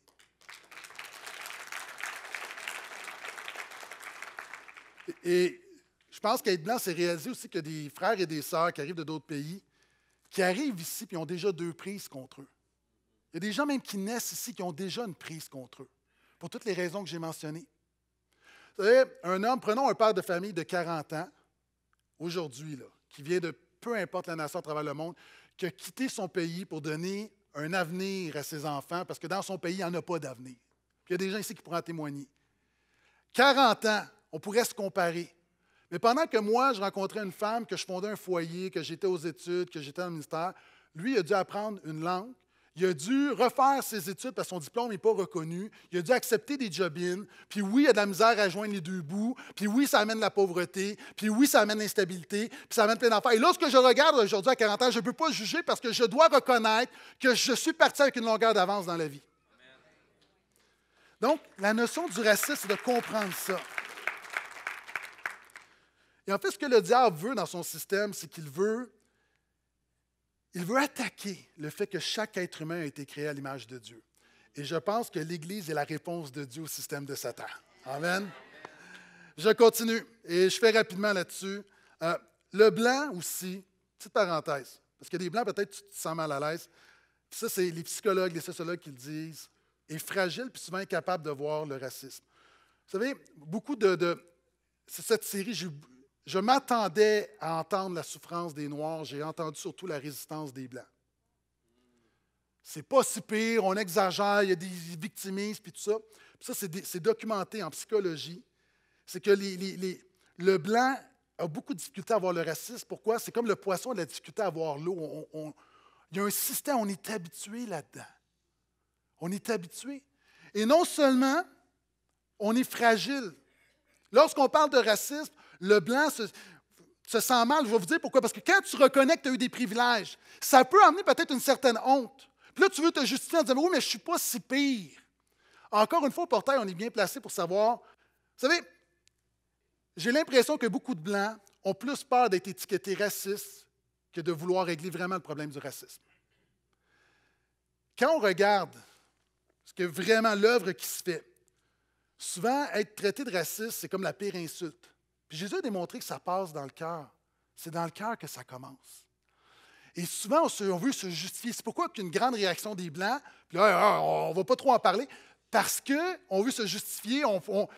Et je pense qu'être blanc, c'est réaliser aussi a des frères et des sœurs qui arrivent de d'autres pays, qui arrivent ici et ont déjà deux prises contre eux. Il y a des gens même qui naissent ici qui ont déjà une prise contre eux, pour toutes les raisons que j'ai mentionnées. Vous savez, un homme, prenons un père de famille de 40 ans, aujourd'hui, qui vient de peu importe la nation à travers le monde, qui a quitté son pays pour donner un avenir à ses enfants, parce que dans son pays, il n'y en a pas d'avenir. Il y a des gens ici qui pourront en témoigner. 40 ans, on pourrait se comparer. Mais pendant que moi, je rencontrais une femme, que je fondais un foyer, que j'étais aux études, que j'étais le ministère, lui a dû apprendre une langue. Il a dû refaire ses études parce que son diplôme n'est pas reconnu. Il a dû accepter des job-ins. Puis oui, il y a de la misère à joindre les deux bouts. Puis oui, ça amène la pauvreté. Puis oui, ça amène l'instabilité. Puis ça amène plein d'affaires. Et lorsque je regarde aujourd'hui à 40 ans, je ne peux pas juger parce que je dois reconnaître que je suis parti avec une longueur d'avance dans la vie. Donc, la notion du racisme, c'est de comprendre ça. Et en fait, ce que le diable veut dans son système, c'est qu'il veut, il veut attaquer le fait que chaque être humain a été créé à l'image de Dieu. Et je pense que l'Église est la réponse de Dieu au système de Satan. Amen. Je continue et je fais rapidement là-dessus. Euh, le blanc aussi, petite parenthèse, parce que des blancs, peut-être tu te sens mal à l'aise. Ça, c'est les psychologues, les sociologues qui le disent, est fragile puis souvent incapable de voir le racisme. Vous savez, beaucoup de, de cette série, je m'attendais à entendre la souffrance des Noirs, j'ai entendu surtout la résistance des Blancs. C'est pas si pire, on exagère, il y a des victimismes, puis tout ça. ça, c'est documenté en psychologie. C'est que le blanc a beaucoup difficultés à avoir le racisme. Pourquoi? C'est comme le poisson a de la difficulté à avoir l'eau. il y a un système, on est habitué là-dedans. On est habitué. Et non seulement on est fragile. Lorsqu'on parle de racisme, le blanc se, sent mal. Je vais vous dire pourquoi. Parce que quand tu reconnais que tu as eu des privilèges, ça peut amener peut-être une certaine honte. Puis là, tu veux te justifier en disant Oui, mais je ne suis pas si pire. Encore une fois, au portail, on est bien placé pour savoir. Vous savez, j'ai l'impression que beaucoup de Blancs ont plus peur d'être étiquetés racistes que de vouloir régler vraiment le problème du racisme. Quand on regarde ce que vraiment l'œuvre qui se fait, souvent, être traité de raciste, c'est comme la pire insulte. Puis Jésus a démontré que ça passe dans le cœur. C'est dans le cœur que ça commence. Et souvent, on, veut se justifier. C'est pourquoi il y a une grande réaction des Blancs. Puis là, ah, on ne va pas trop en parler. Parce qu'on veut se justifier.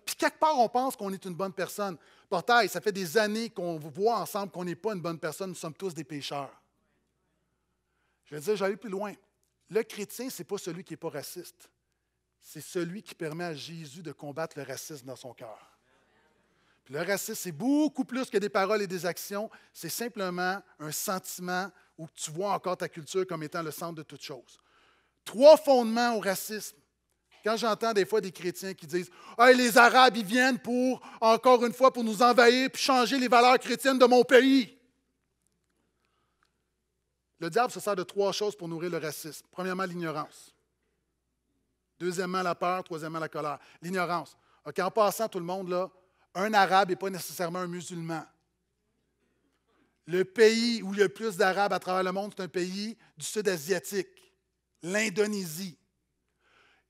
puis quelque part, on pense qu'on est une bonne personne. Portail, ça fait des années qu'on voit ensemble qu'on n'est pas une bonne personne. Nous sommes tous des pécheurs. Je vais dire, j'allais plus loin. Le chrétien, ce n'est pas celui qui n'est pas raciste. C'est celui qui permet à Jésus de combattre le racisme dans son cœur le racisme, c'est beaucoup plus que des paroles et des actions. C'est simplement un sentiment où tu vois encore ta culture comme étant le centre de toute chose. Trois fondements au racisme. Quand j'entends des fois des chrétiens qui disent hey, les Arabes, ils viennent pour, encore une fois, pour nous envahir puis changer les valeurs chrétiennes de mon pays. Le diable se sert de trois choses pour nourrir le racisme. Premièrement, l'ignorance. Deuxièmement, la peur. Troisièmement, la colère. L'ignorance. en passant, tout le monde, là, un arabe n'est pas nécessairement un musulman. Le pays où il y a le plus d'arabes à travers le monde, c'est un pays du sud asiatique, l'Indonésie.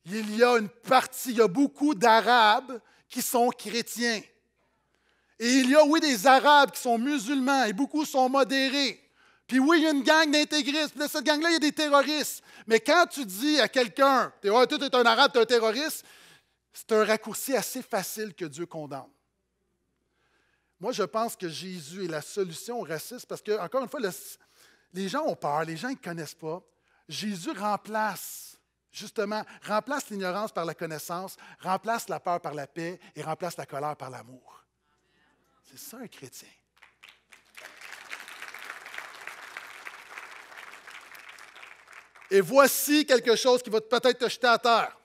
Il y a une partie, il y a beaucoup d'Arabes qui sont chrétiens. Et il y a, oui, des Arabes qui sont musulmans et beaucoup sont modérés. Puis oui, il y a une gang d'intégristes. Puis cette gang-là, il y a des terroristes. Mais quand tu dis à quelqu'un, tu es un Arabe, tu es un terroriste, c'est un raccourci assez facile que Dieu condamne. Moi, je pense que Jésus est la solution au racisme parce que, encore une fois, les gens ont peur, les gens ne connaissent pas. Jésus remplace Justement, remplace l'ignorance par la connaissance, remplace la peur par la paix et remplace la colère par l'amour. C'est ça un chrétien. Et voici quelque chose qui va peut-être te jeter à terre.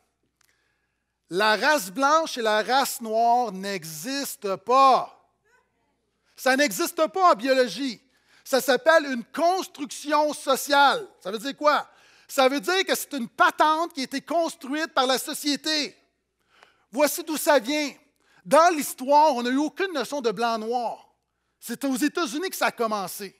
La race blanche et la race noire n'existent pas. Ça n'existe pas en biologie. Ça s'appelle une construction sociale. Ça veut dire quoi? Ça veut dire que c'est une patente qui a été construite par la société. Voici d'où ça vient. Dans l'histoire, on n'a eu aucune notion de blanc-noir. C'est aux États-Unis que ça a commencé.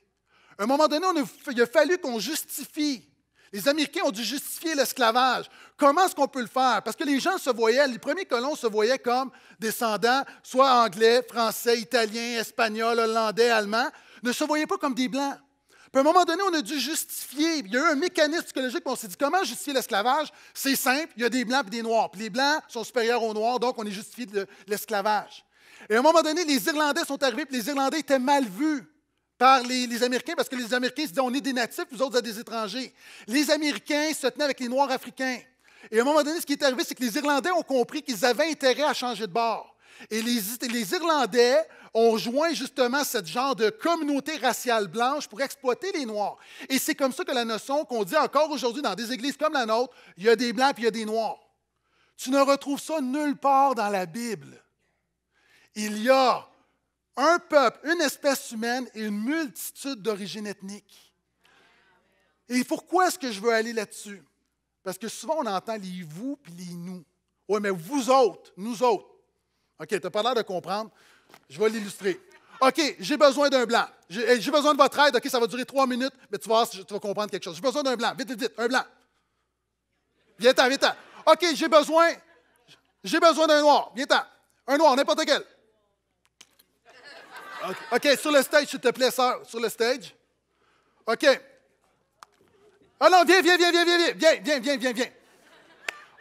À un moment donné, il a fallu qu'on justifie les Américains ont dû justifier l'esclavage. Comment est-ce qu'on peut le faire? Parce que les gens se voyaient, les premiers colons se voyaient comme descendants, soit anglais, français, italiens, espagnols, hollandais, allemands, ne se voyaient pas comme des blancs. Puis à un moment donné, on a dû justifier. Il y a eu un mécanisme psychologique, on s'est dit comment justifier l'esclavage? C'est simple, il y a des blancs et des noirs. Puis les blancs sont supérieurs aux noirs, donc on est justifié de l'esclavage. Et à un moment donné, les Irlandais sont arrivés, puis les Irlandais étaient mal vus par les, Américains parce que les Américains se disaient on est des natifs, vous autres, êtes des étrangers. Les Américains se tenaient avec les Noirs africains. Et à un moment donné, ce qui est arrivé, c'est que les Irlandais ont compris qu'ils avaient intérêt à changer de bord. Et les, Irlandais ont joint justement ce genre de communauté raciale blanche pour exploiter les Noirs. Et c'est comme ça que la notion qu'on dit encore aujourd'hui dans des églises comme la nôtre, il y a des Blancs et il y a des Noirs. Tu ne retrouves ça nulle part dans la Bible. Il y a un peuple, une espèce humaine et une multitude d'origines ethniques. Et pourquoi est-ce que je veux aller là-dessus? Parce que souvent, on entend les vous puis les nous. Oui, mais vous autres, nous autres. OK, tu n'as pas l'air de comprendre. Je vais l'illustrer. OK, j'ai besoin d'un blanc. J'ai besoin de votre aide. OK, ça va durer trois minutes, mais tu vas tu vas comprendre quelque chose. J'ai besoin d'un blanc. Vite, vite, vite, un blanc. Viens-t'en, viens-t'en. OK, j'ai besoin, j'ai besoin d'un noir. Viens-t'en. Un noir, n'importe quel. OK, sur le stage, s'il te plaît, sœur, sur le stage. OK. Ah non, viens, viens, viens, viens, viens, viens, viens, viens, viens, viens.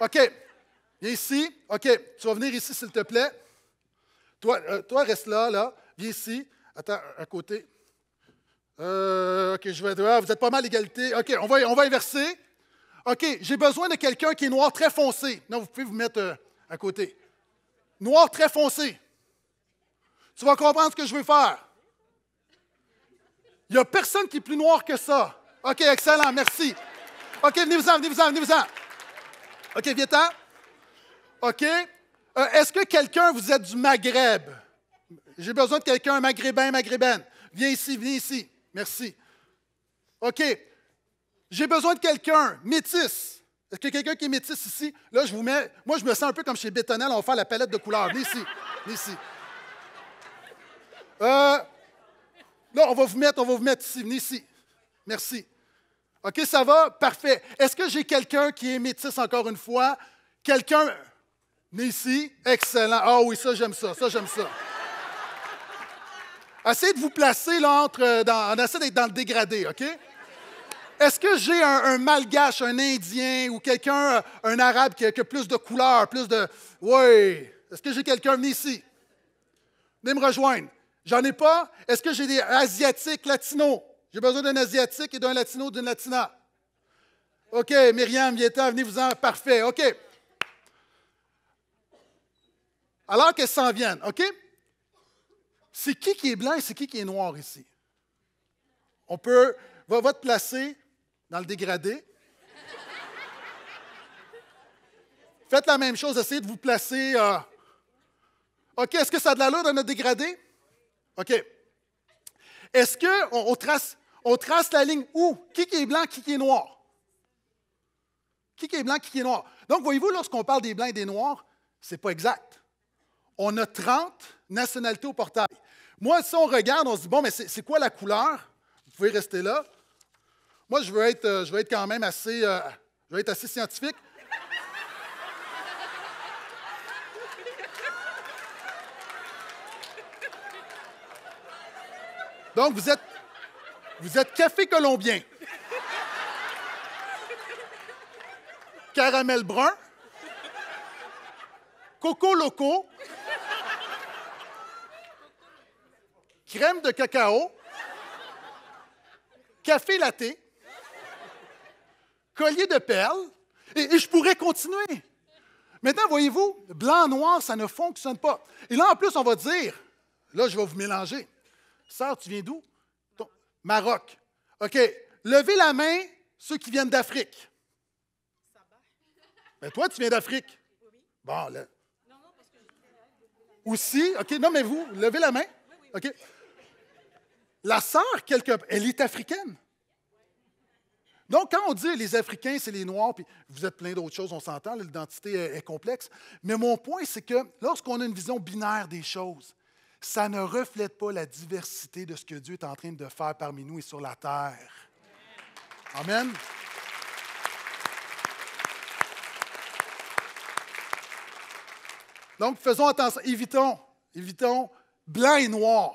OK. Viens ici. OK. Tu vas venir ici, s'il te plaît. Toi, euh, toi, reste là, là. Viens ici. Attends, à côté. Euh, OK, je vais. Ah, vous êtes pas mal égalité. OK, on va, on va inverser. OK, j'ai besoin de quelqu'un qui est noir très foncé. Non, vous pouvez vous mettre euh, à côté. Noir très foncé. Tu vas comprendre ce que je veux faire. Il n'y a personne qui est plus noir que ça. OK, excellent, merci. OK, venez-vous-en, venez-vous-en, venez-vous-en. OK, viens-t'en. OK. Euh, est-ce que quelqu'un, vous êtes du Maghreb? J'ai besoin de quelqu'un, maghrébin, maghrébine. Viens ici, viens ici. Merci. OK. J'ai besoin de quelqu'un, métis. Est-ce qu'il y a quelqu'un qui est métis ici? Là, je vous mets. Moi, je me sens un peu comme chez Bétonnel, on va faire la palette de couleurs. Viens ici. Viens ici. Euh, non, on va vous mettre, on va vous mettre ici. Venez ici. Merci. OK, ça va? Parfait. Est-ce que j'ai quelqu'un qui est métis encore une fois? Quelqu'un? Venez ici. Excellent. Ah oui, ça, j'aime ça. Ça, j'aime ça. Essayez de vous placer là entre. Dans, on essaie d'être dans le dégradé, OK? Est-ce que j'ai un, malgache, un indien ou quelqu'un, euh, un arabe qui a, plus de couleurs, plus de. Oui. Est-ce que j'ai quelqu'un? Venez ici. Venez me rejoindre. J'en ai pas. Est-ce que j'ai des Asiatiques latinos? J'ai besoin d'un Asiatique et d'un Latino, d'une Latina. OK, Myriam, Vieta, venez-vous-en. Parfait. OK. Alors qu'elles s'en viennent, OK? C'est qui qui est blanc et c'est qui qui est noir ici? On peut, va, te placer dans le dégradé. Faites la même chose, essayez de vous placer. Euh, OK, est-ce que ça a de l'allure dans notre dégradé? OK. Est-ce qu'on on trace, la ligne où? Qui, est blanc, qui, est noir? Qui, est blanc, qui, est noir? Donc, voyez-vous, lorsqu'on parle des blancs et des noirs, ce n'est pas exact. On a 30 nationalités au portail. Moi, si on regarde, on se dit, bon, mais c'est quoi la couleur? Vous pouvez rester là. Moi, je veux être, euh, je veux quand même assez, euh, je veux être assez scientifique. Donc, vous êtes, vous êtes café colombien. Caramel brun. Coco loco. Crème de cacao. Café latte. Collier de perles. Et, je pourrais continuer. Maintenant, voyez-vous, blanc-noir, ça ne fonctionne pas. Et là, en plus, on va dire, là, je vais vous mélanger. Sœur, tu viens d'où? Maroc. OK. Levez la main, ceux qui viennent d'Afrique. Mais ben, toi, tu viens d'Afrique. Bon, là. Aussi, OK, non, mais vous, levez la main. OK. La sœur, quelque elle est africaine. Donc, quand on dit les Africains, c'est les Noirs, puis vous êtes plein d'autres choses, on s'entend, l'identité est, complexe. Mais mon point, c'est que lorsqu'on a une vision binaire des choses, ça ne reflète pas la diversité de ce que Dieu est en train de faire parmi nous et sur la terre. Amen. Donc, faisons attention, évitons, évitons blanc et noir.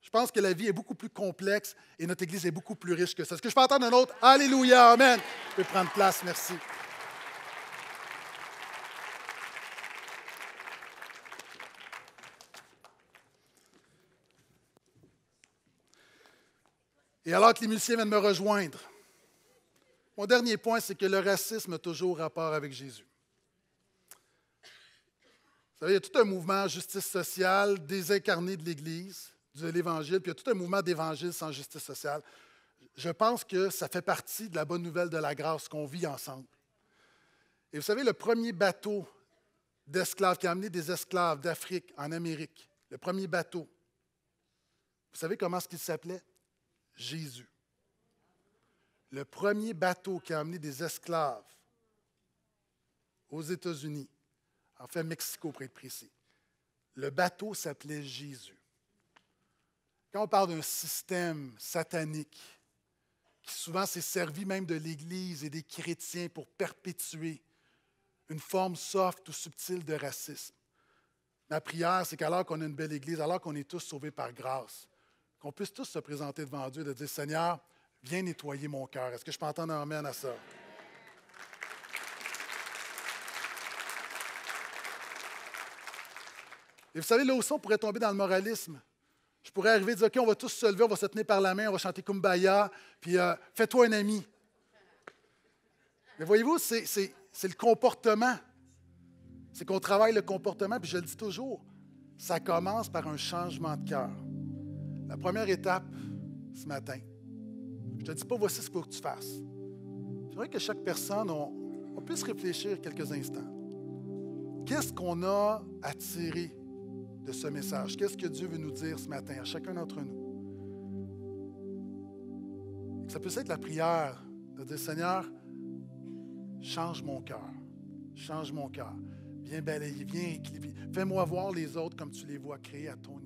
Je pense que la vie est beaucoup plus complexe et notre Église est beaucoup plus riche que ça. Est-ce que je peux entendre un autre? Alléluia, Amen. Je peux prendre place, merci. Et alors que les musiciens viennent me rejoindre, mon dernier point, c'est que le racisme a toujours rapport avec Jésus. Vous savez, il y a tout un mouvement justice sociale désincarné de l'Église de l'Évangile, puis il y a tout un mouvement d'Évangile sans justice sociale. Je pense que ça fait partie de la bonne nouvelle de la grâce qu'on vit ensemble. Et vous savez, le premier bateau d'esclaves qui a amené des esclaves d'Afrique en Amérique, le premier bateau, vous savez comment est-ce qu'il s'appelait? Jésus. Le premier bateau qui a amené des esclaves aux États-Unis, en fait Mexico pour être précis, le bateau s'appelait Jésus. Quand on parle d'un système satanique, qui souvent s'est servi même de l'Église et des chrétiens pour perpétuer une forme soft ou subtile de racisme, ma prière, c'est qu'alors qu'on a une belle Église, alors qu'on est tous sauvés par grâce, qu'on puisse tous se présenter devant Dieu et de dire Seigneur, viens nettoyer mon cœur. Est-ce que je peux entendre un amen à ça? Et vous savez, là aussi, on pourrait tomber dans le moralisme. Je pourrais arriver et dire, OK, on va tous se lever, on va se tenir par la main, on va chanter Kumbaya, puis euh, fais-toi un ami. Mais voyez-vous, c'est le comportement. C'est qu'on travaille le comportement, puis je le dis toujours, ça commence par un changement de cœur. La première étape ce matin, je ne te dis pas voici ce qu'il faut que tu fasses. J'aimerais que chaque personne, on, puisse réfléchir quelques instants. Qu'est-ce qu'on a à tirer de ce message? Qu'est-ce que Dieu veut nous dire ce matin à chacun d'entre nous? Ça peut être la prière de dire Seigneur, change mon cœur, change mon cœur. Viens balayer, viens équilibrer. Fais-moi voir les autres comme tu les vois créés à ton